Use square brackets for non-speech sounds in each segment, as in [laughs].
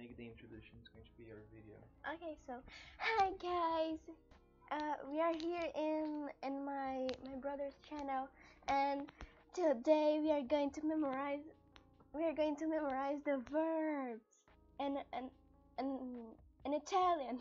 make the introduction. It's going to be your video. Okay, so hi guys. Uh, we are here in in my my brother's channel, and today we are going to memorize. We are going to memorize the verbs and and and in Italian.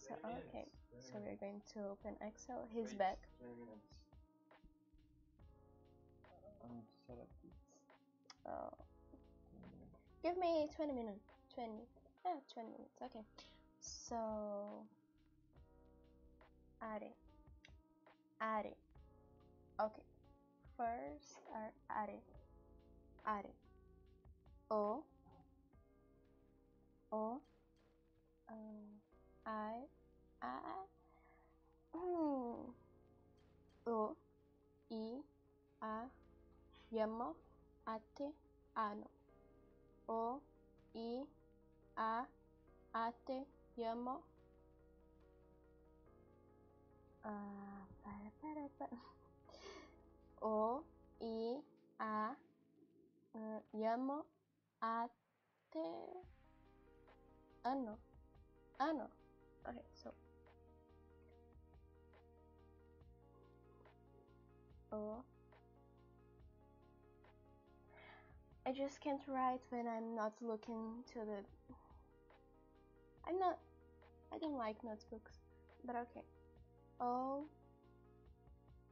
So okay, so we are going to open Excel. He's back. Twenty minutes. Set up this. Oh, give me 20 minutes. 20. Yeah, 20 minutes. Okay. So, are. Are. Okay. First are are. Are. O. O. Um, I. I. Hmm. O. I. A. Yamo. Ate. Ano. O. I. A. Ah, para, para, para. O. I. A. uh, Yamo. Ate. Ano. Ano. Okay, so. O. I just can't write when I'm not looking to the. I'm not. I don't like notebooks, but okay. O.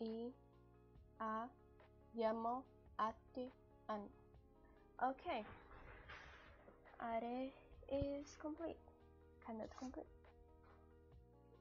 I. A. Yamo. Ate. An. Okay. Are is complete. Kind of complete.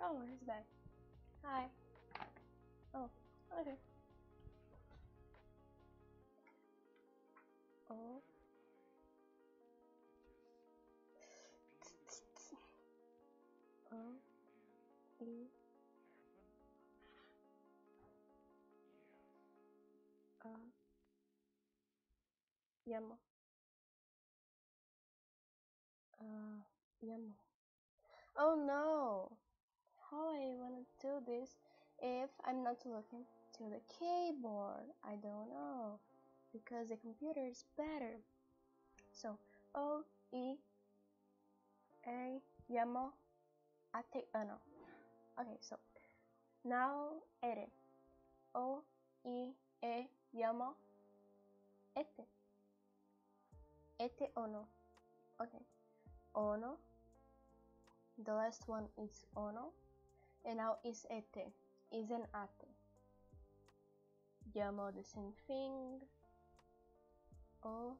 Oh, he's back. Hi. Oh, okay. I. A. Yamo. Uh, yamo. Oh no! How I wanna do this if I'm not looking to the keyboard? I don't know because the computer is better. So O I A Yamo Ate Ano. Okay, so now ere. O I E Yamo Ete. Ete Ono. Okay. Ono. The last one is Ono. And now is Ete. Is an Ate. Yamo the same thing. O,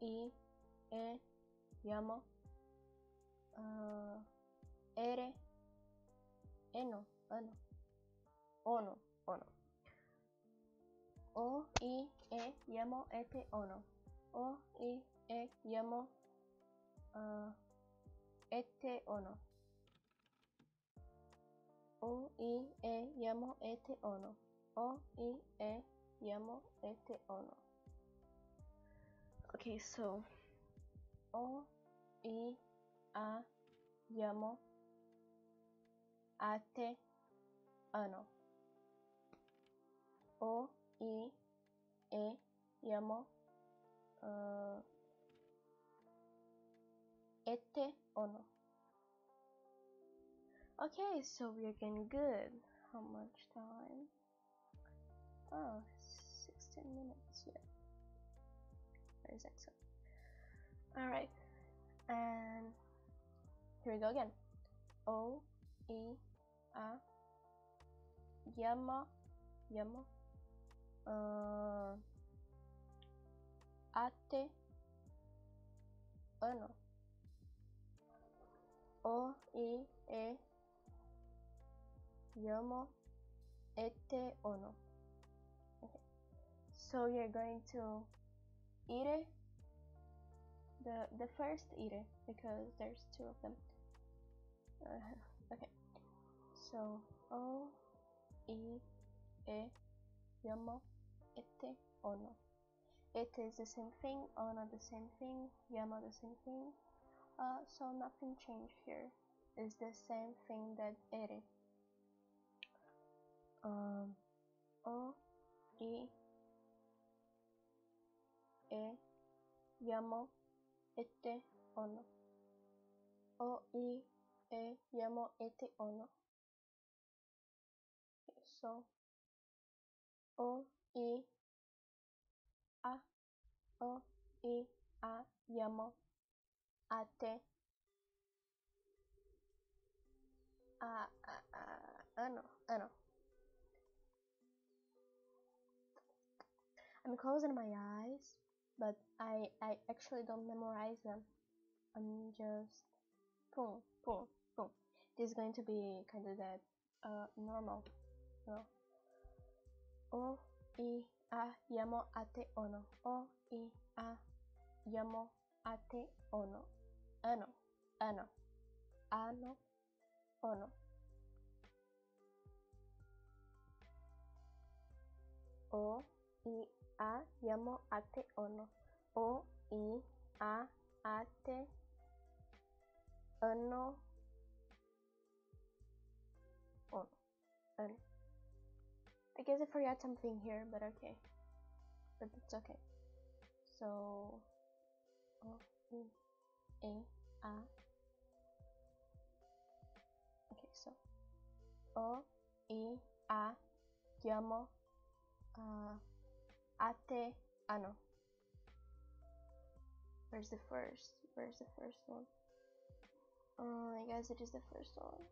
I, E, Yamo, uh, Eno, Ano, Ono, Ono. O, I, E, Yamo, Ete, Ono. O, I, E, Yamo, uh, Ete, Ono. O, I, E, Yamo, Ete, Ono. O, I, E, Yamo, Ete, Ono. Okay, so O I A Yamo Ate Ano O I E Yamo uh, Ete Ono Okay, so we're getting good. How much time? Oh, 16 minutes, yeah. Is Excel? Alright, and here we go again. O, I, A, Yama, Yama, uh, Ate, Ano, O, I, E, Yamo, Ete, Ono. Okay, so you're going to ire? The the first ire because there's two of them. Uh, okay so o i e yamo ete ono it is the same thing ono the same thing yamo the same thing uh, so nothing changed here it's the same thing that ere um o i e Yamo ete ono. O, I, E, yamo, ete, ono. So O, I, A, O, I, A, yamo, ate, a, a, a, ano, ano. I'm closing my eyes, but I I actually don't memorize them. I'm just boom, boom, boom. This is going to be kind of that uh normal, you know. O i a yamo ate ono. O i a yamo ate ono. Ano, ano, ano, ono. O i a yamo ate ono. O i a ate ono ono. Ano. I guess I forgot something here, but okay. But it's okay. So O i a a Okay, so O i a yamo uh, ate ano. Where's the first? Where's the first one? Oh, I guess it is the first one.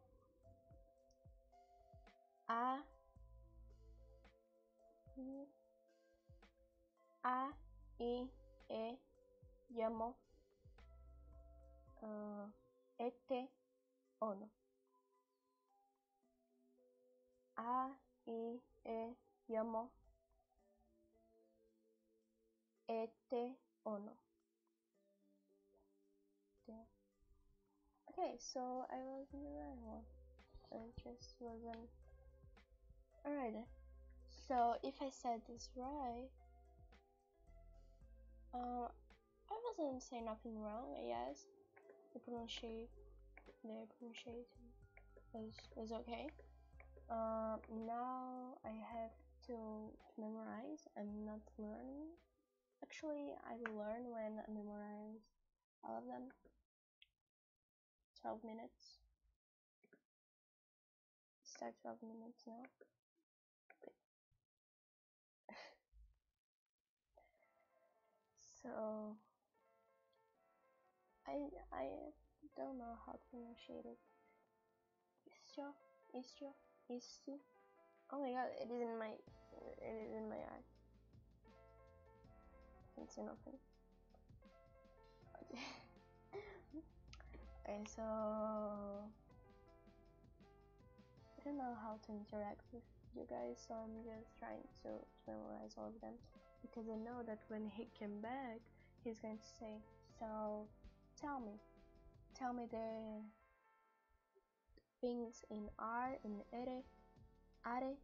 A a i e yamo uh, ete ono. A i e yamo ete ono. Okay, so I was in the right one. I just wasn't. Alright. So if I said this right, uh, I wasn't saying nothing wrong. I guess the pronunciation, the pronunciation was was okay. Uh, now I have to memorize. I'm not learning. Actually, I will learn when I memorize all of them. 12 minutes. Start 12 minutes now. So I I don't know how to pronounce it. Istio, istio, isti. Oh my god, it is in my it is in my eye. I can see nothing. Okay. [laughs] okay, so I don't know how to interact with you guys, so I'm just trying to, memorize all of them because I know that when he came back, he's going to say, "So, tell me, tell me the things in R, in ere, are,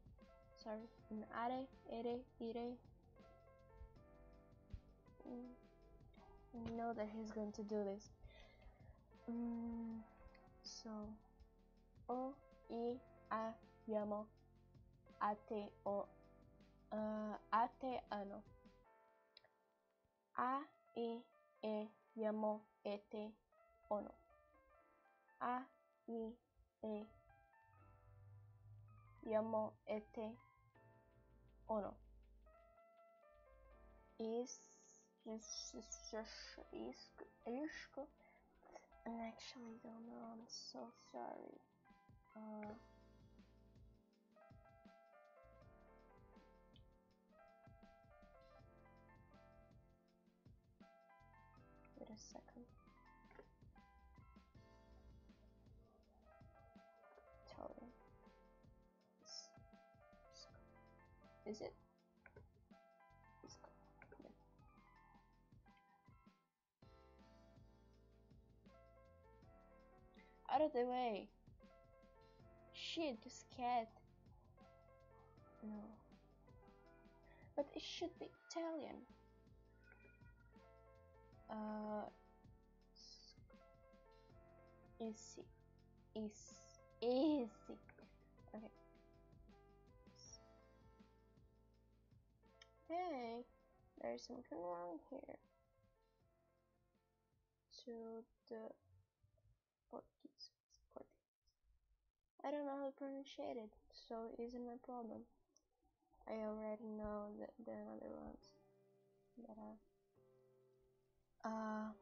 sorry, in are, ere, ire." Mm, I know that he's going to do this. Mm, so, o, i, a, yamo, ate, o, uh, ate, ano. A, i, e, yamo, ete, ono. A, i, e, yamo, ete, ono. Is, is, is, is, is, I actually don't know. I'm so sorry. Uh, Out of the way. Shit, this cat. No. But it should be Italian. Uh. Easy. Is. Easy. Okay. Hey, there's something wrong here. To the Portuguese, Portuguese. I don't know how to pronounce it, so it isn't my problem. I already know that the other ones that are uh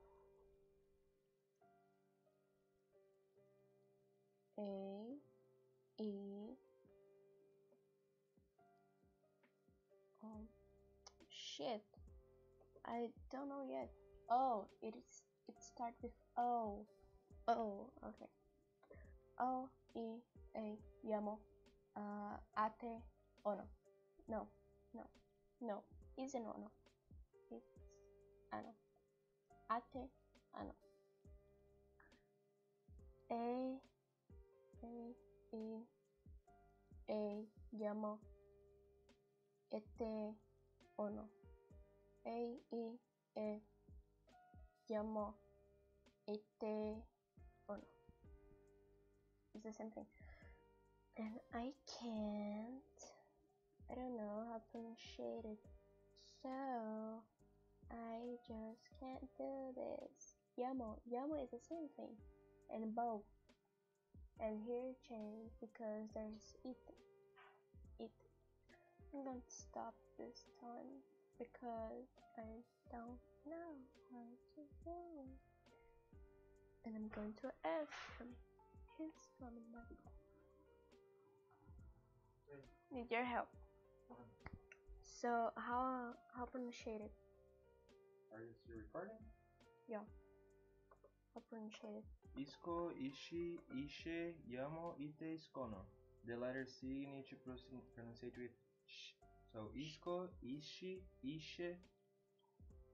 A E oh, shit I don't know yet oh it is it starts with O Oh okay O E A llamo uh ate ono no no no isn't ono it's ano ate ano A A E A llamo. Este ono E E llamo. Este ono it's the same thing and I can't. I don't know how to pronounce it. So I just can't do this. Llamo llamo is the same thing. And bow. And here change because there's it. It. I'm going to stop this time because I don't know how to do it and I'm going to ask him he's coming back need your help so how how pronounce it Are you still recording? Yeah. How pronounce it Isko, ishi, ishe, yamo, ite, iskono. The letter C you need to pronounce pronounce it with sh. So isko, ishi, ishe.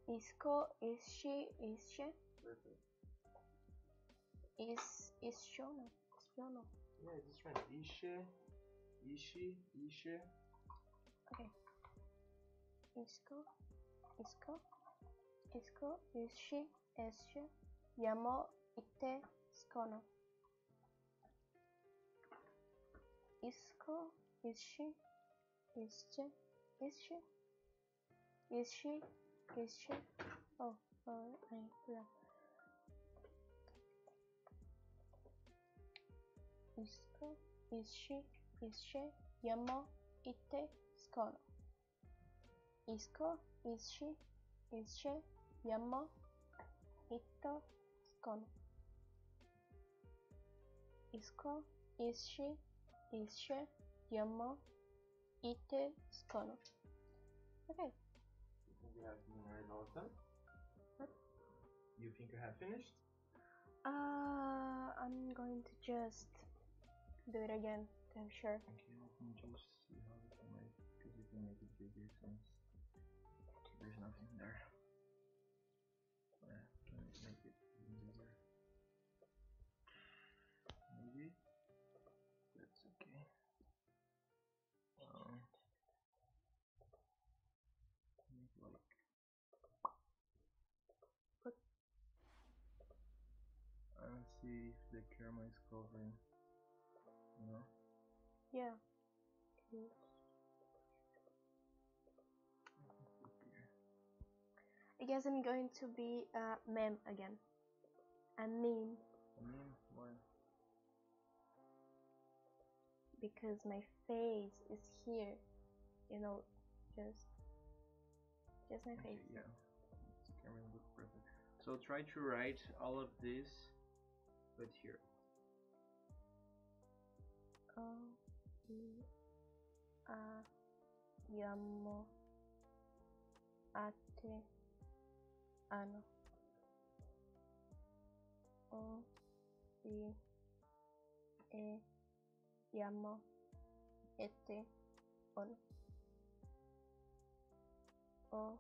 Isko, ishi, ishe, Perfect. Is, ishono, ishono. Yeah, just right. Ishe, ishi, ishe. Isko, isko, isko, ishi, eshe, yamo, ite, skono. Isko, ishi, ische, ishe, ishi, ishe. Oh, oh, I forgot. Isko, ishi, ishe, yamo, ite, skono. Isko, ishi, ishe, yamo, ito, skono. Isko, ishi, ishe, yamo, ite, skono. Okay, You think you have memorized all of them? What? You think you have finished? uh, I'm going to just do it again have sure. Just see how because make it bigger since there's nothing there. Yeah, make it bigger. Maybe that's okay. Um, make like I don't see if the camera is covering. Yeah. I guess I'm going to be a meme again. A meme I mean, why? because my face is here. You know, just just my Okay, face. yeah. Camera looks perfect. So try to write all of this, but here. O I A llamo ate ano. O I E llamo este ono. O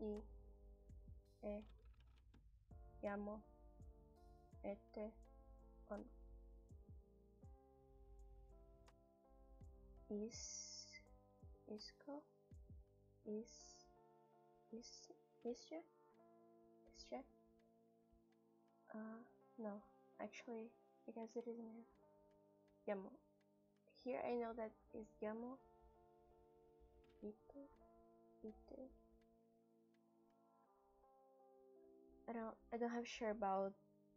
I E llamo este ono. Is isco is is ische ische uh no. Actually because it isn't here yamo. Here I know that is yamo. Ite ite I don't I don't have sure about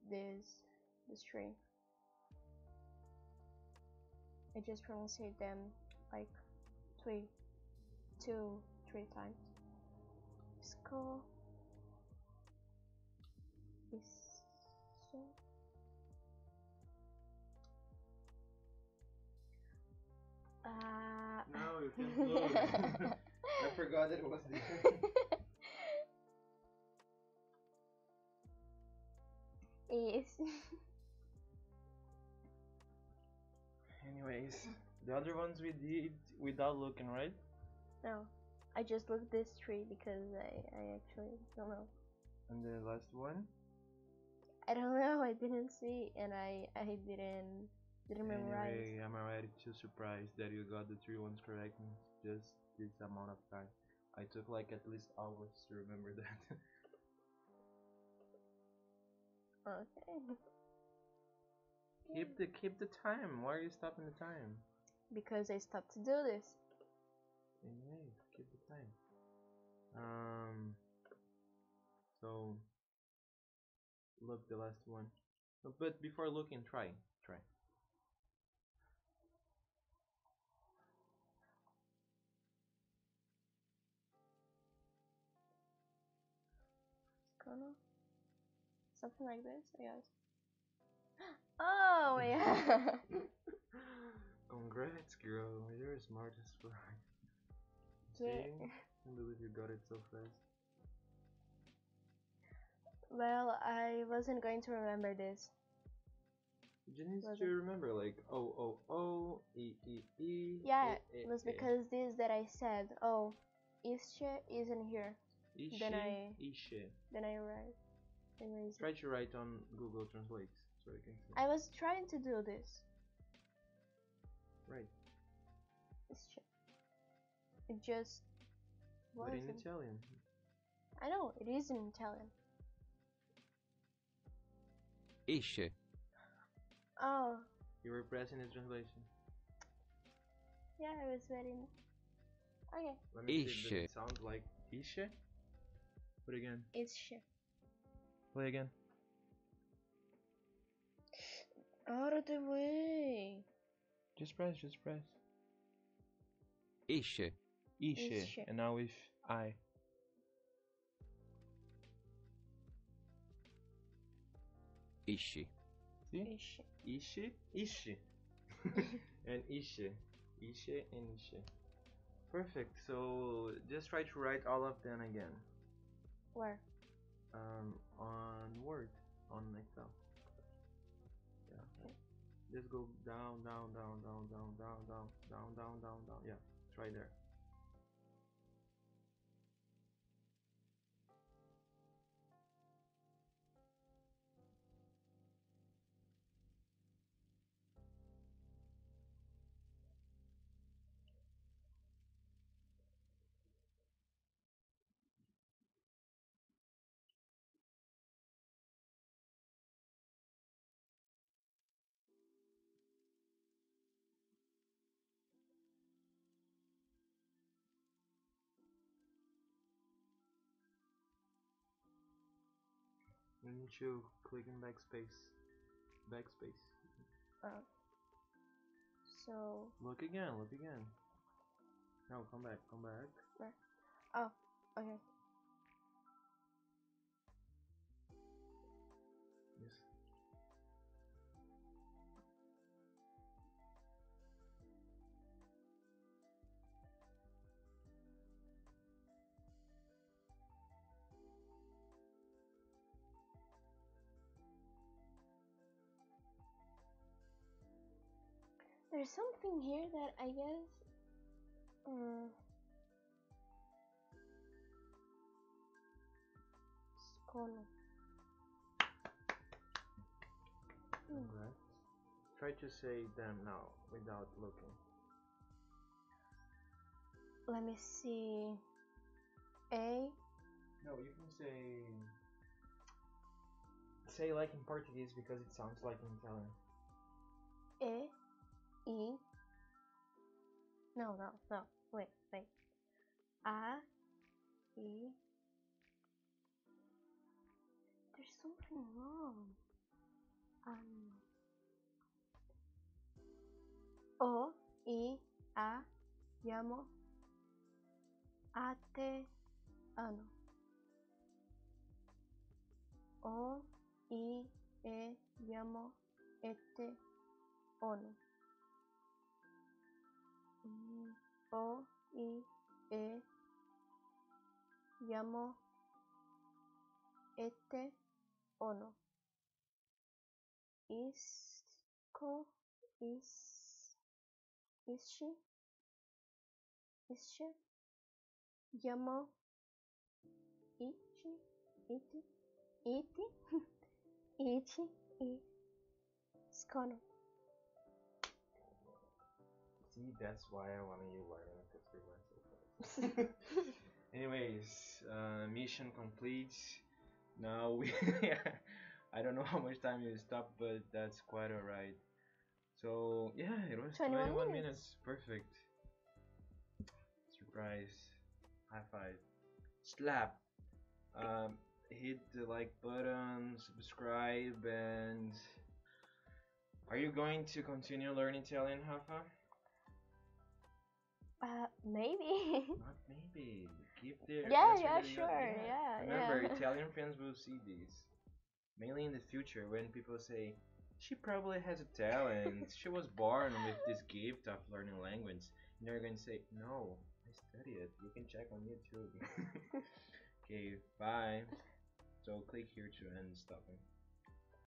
this this tree. I just pronounced them like three, two, three times. Skull is so. Uh, No, you look. [laughs] I forgot that it was there. is [laughs] Anyways, the other ones we did without looking, right? no. I just looked this tree because I, I actually don't know. And the last one? I don't know. I didn't see and I I didn't didn't memorize. Anyway, I'm already too surprised that you got the three ones correct in just this amount of time. I took like at least hours to remember [laughs] that. Okay. keep the keep the time. Why are you stopping the time? Because I stopped to do this. Anyways, keep the time. Um. So look the last one. But before looking, try try. Kono? Something like this, I guess. [gasps] Oh yeah. [laughs] Congrats, girl. You're smart as fuck. Yeah. See? Can't believe you got it so fast. well, I wasn't going to remember this. You need to remember like O oh, O oh, O oh, E E E. Yeah, E, E, it was because this that I said. Oh, Ische isn't here. Ishi, then I- Ishe. Then I arrived. Anyways, Try to write on Google Translate so you can see. I was trying to do this. Right. Ische. It just But in. Italian. I know it is in Italian. Esce, Oh, You were pressing the translation. yeah, I was ready. Okay, Let me see. Does Ishe. it sound like Ishe? Put again. Ische. Play again. Out of the way. Just press. Just press. esce, Ishe. Ishe. And now with I. esce, See? Ische. Ishi, Ishi, [laughs] and Ishe, Ishe and Ishe. Perfect. So just try to write all of them again. Where? Um, on Word, on Excel. Just go down, down, down, down, down, down, down, down, down, down, down. Yeah. Try there. You need to click in backspace. Backspace. Oh. So, Look again. Look again. No, come back. Come back. Oh, okay. There's something here that I guess. Um. Congrats. Try to say them now without looking. Let me see. A. No, you can say. Say like in Portuguese because it sounds like in Italian. E. No, no, no. Wait, wait. A. E. There's something wrong. anno. O i a yamo ate ano. O i e yamo ete ono. O i e yamo ete ono. Isko is ishi ishi yamo ichi iti iti [laughs] ichi i skono. See, that's why I wanted you learning we went so. Anyways, uh, mission complete. Now we, [laughs] I don't know how much time you stopped, but that's quite alright. So yeah, it was 21 21, minutes. minutes. Perfect. Surprise. High five. Slap. Um, hit the like button, subscribe, and are you going to continue learning Italian, Rafa? Uh, maybe. [laughs] Not maybe. Keep there. Yeah, yeah, sure, yeah, yeah. Remember, yeah. Italian [laughs] friends will see this. Mainly in the future, when people say, "She probably has a talent. she was born with this gift of learning language," and they're going to say, "No, I study it. You can check on YouTube." [laughs] okay, bye. So click here to end stopping.